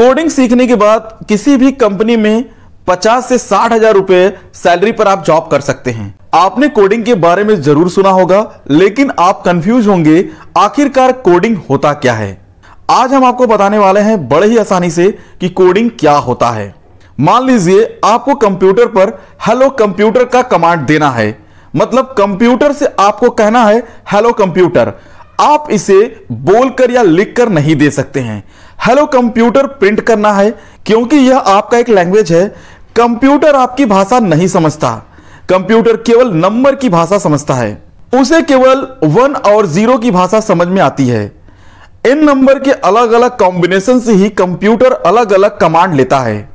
Coding सीखने के बाद किसी भी कंपनी में 50 से साठ हज़ार रुपए सैलरी पर आप जॉब कर सकते हैं। आपने कोडिंग के बारे में ज़रूर सुना होगा, लेकिन आप कंफ्यूज होंगे, आखिरकार कोडिंग होता क्या है? आज हम आपको बताने वाले हैं बड़े ही आसानी से कि कोडिंग क्या होता है। मान लीजिए, आपको कंप्यूटर पर, हेलो कंप्यूटर का कमांड देना है। मतलब कंप्यूटर से आपको कहना है, हेलो कंप्यूटर आप इसे बोलकर या लिखकर नहीं दे सकते हैं। हेलो, कंप्यूटर प्रिंट करना है, क्योंकि यह आपका एक लैंग्वेज है। कंप्यूटर आपकी भाषा नहीं समझता। कंप्यूटर केवल नंबर की भाषा समझता है। उसे केवल वन और ज़ीरो की भाषा समझ में आती है। इन नंबर के अलग अलग कॉम्बिनेशन से ही कंप्यूटर अलग अलग कमांड लेता है।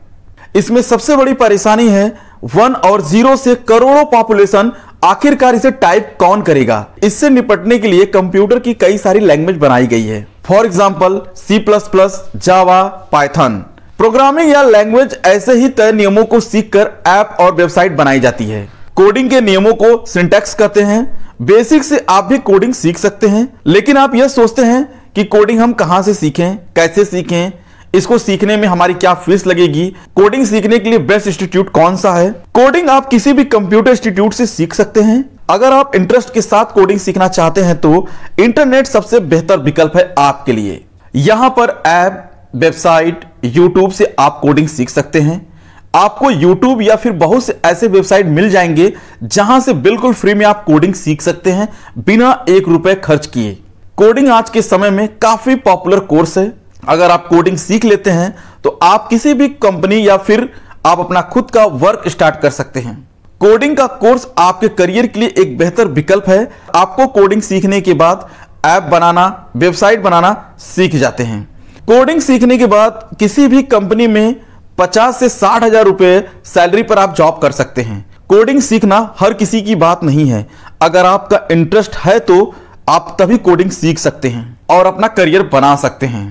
इसमें सबसे बड़ी परेशानी है, वन और ज़ीरो से करोड़ों पॉपुलेशन आखिरकार इसे टाइप कौन करेगा? इससे निपटने के लिए कंप्यूटर की कई सारी लैंग्वेज बनाई गई है। For example C plus plus Java Python programming या लैंग्वेज ऐसे ही तय नियमों को सीखकर ऐप और वेबसाइट बनाई जाती है। कोडिंग के नियमों को सिंटेक्स कहते हैं। बेसिक से आप भी कोडिंग सीख सकते हैं। लेकिन आप यह सोचते हैं कि कोडिंग हम कहाँ से सीखें, कैसे सीखें, इसको सीखने में हमारी क्या फ़ीस लगेगी? कोडिंग सीखने के लिए बेस्ट इंस्टीट्यूट कौन सा है? कोडिंग आप किसी भी कंप्यूटर इंस्टीट्यूट से सीख सकते हैं। अगर आप इंटरेस्ट के साथ कोडिंग सीखना चाहते हैं तो इंटरनेट सबसे बेहतर विकल्प है आपके लिए। यहाँ पर ऐप वेबसाइट यूट्यूब से आप कोडिंग सीख सकते हैं। आपको यूट्यूब या फिर बहुत से ऐसे वेबसाइट मिल जाएँगे जहाँ से बिल्कुल फ्री में आप कोडिंग सीख सकते हैं बिना एक रुपए खर्च किए। कोडिंग आज के समय में काफ़ी पॉपुलर कोर्स है। अगर आप कोडिंग सीख लेते हैं तो आप किसी भी कंपनी या फिर आप अपना खुद का वर्क स्टार्ट कर सकते हैं। कोडिंग का कोर्स आपके करियर के लिए एक बेहतर विकल्प है। आपको कोडिंग सीखने के बाद ऐप बनाना वेबसाइट बनाना सीख जाते हैं। कोडिंग सीखने के बाद किसी भी कंपनी में 50 से साठ हज़ार रुपए सैलरी पर आप जॉब कर सकते हैं। कोडिंग सीखना हर किसी की बात नहीं है। अगर आपका इंटरेस्ट है तो आप तभी कोडिंग सीख सकते हैं और अपना करियर बना सकते हैं।